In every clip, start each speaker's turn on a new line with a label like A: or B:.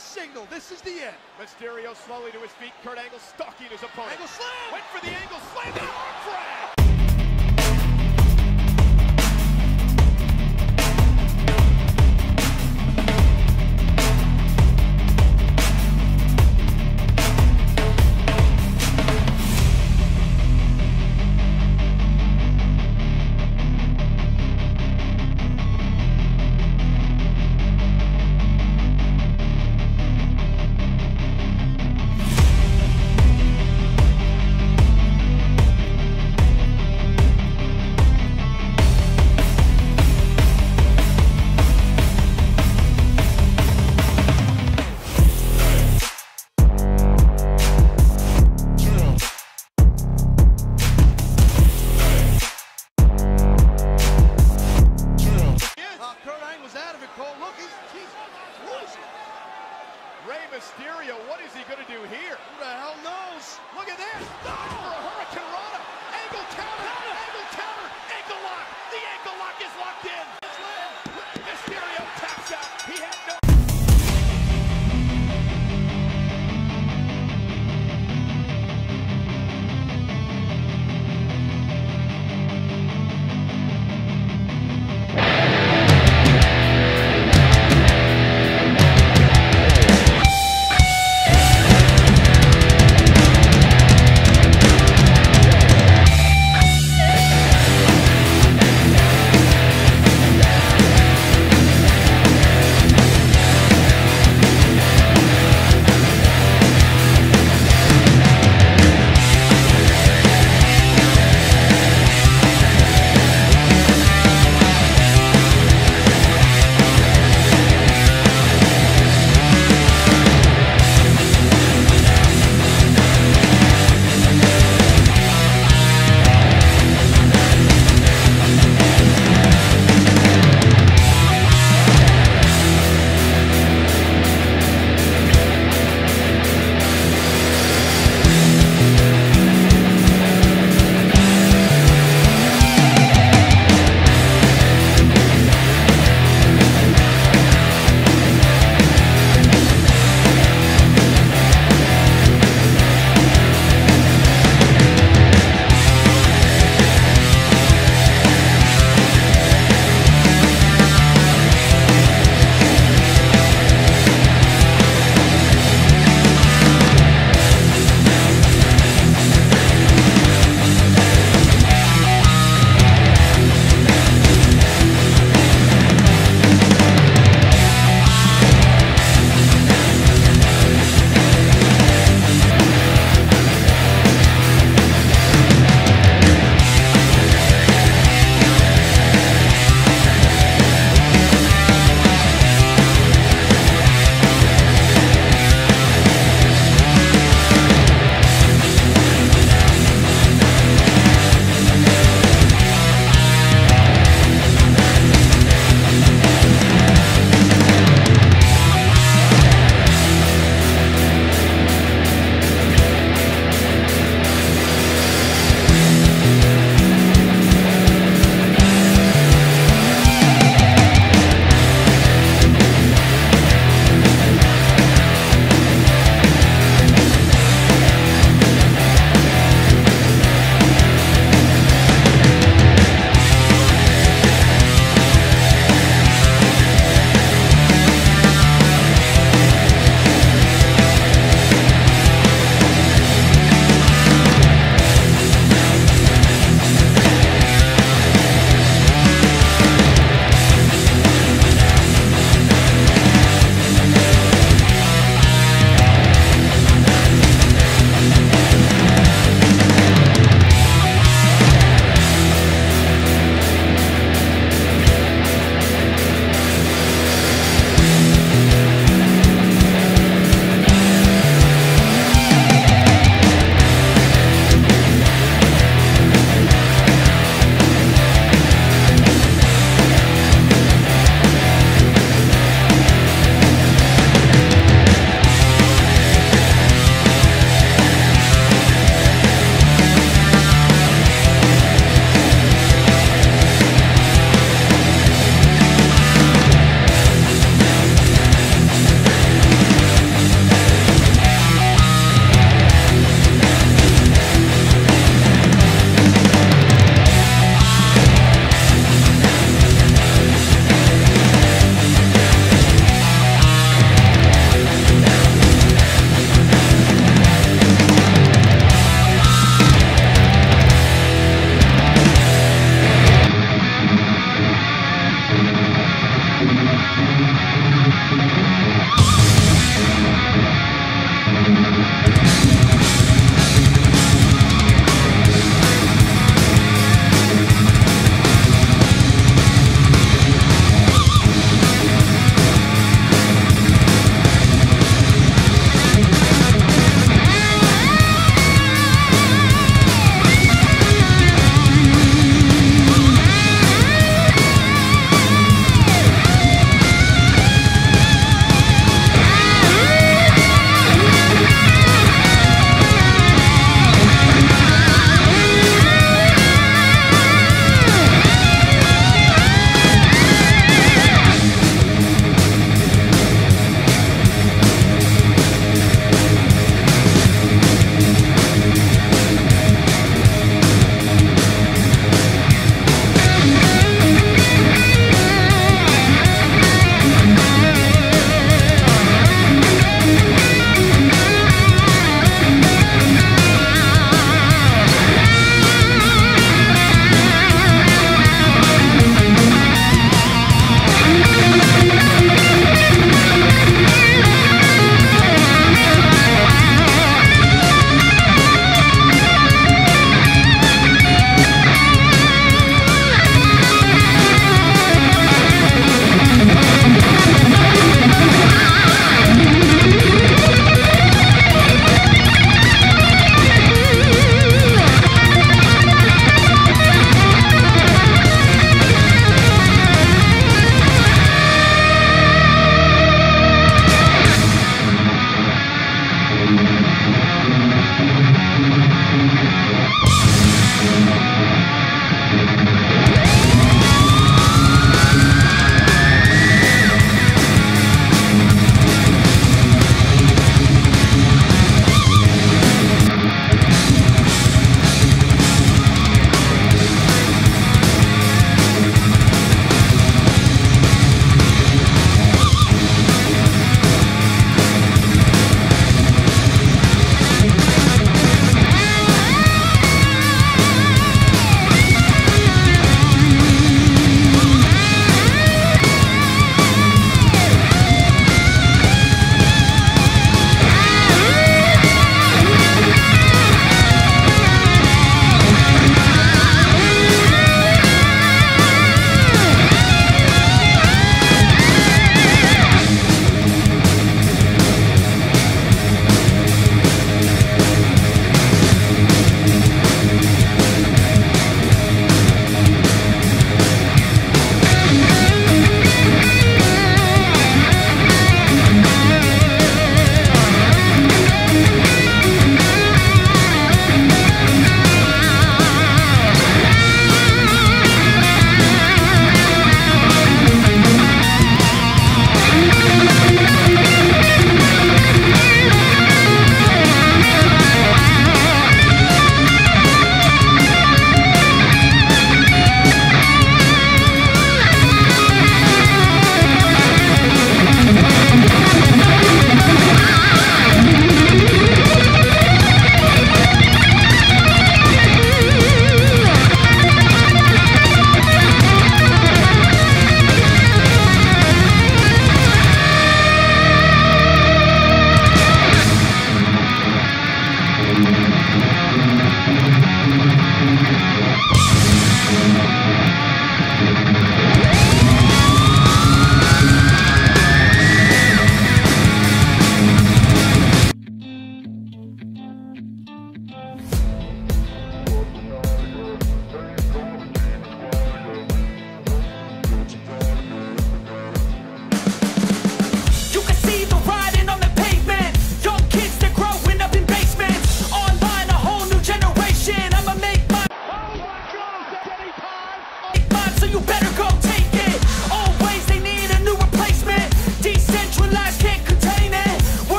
A: signal. This is the end.
B: Mysterio slowly to his feet. Kurt Angle stalking his opponent.
A: Angle slam.
B: Went for the angle slam. The arm drag. In.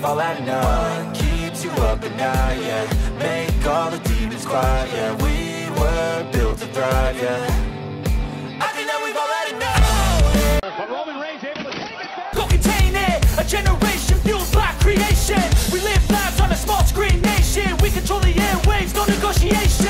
C: leave all at night Keeps you up at night, yeah? Make all the demons quiet, yeah. We were built to thrive, yeah.
D: Generation fueled by creation. We live lives on a small screen nation. We control the airwaves, no negotiation.